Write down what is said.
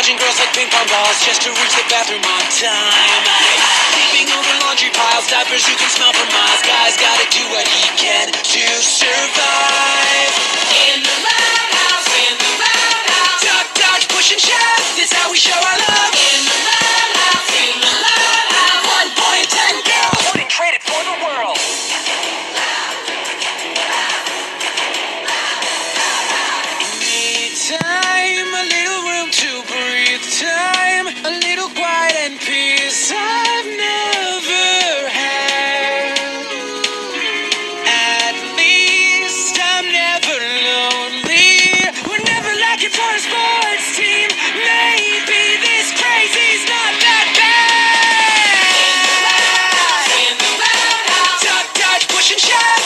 dodging girls like ping pong balls just to reach the bathroom on time. Leaping over laundry piles, diapers you can smell for miles. Guys gotta do what he can to survive. In the loud house, in the loud house. Duck, dodge, push and shove. This how we show our bad. In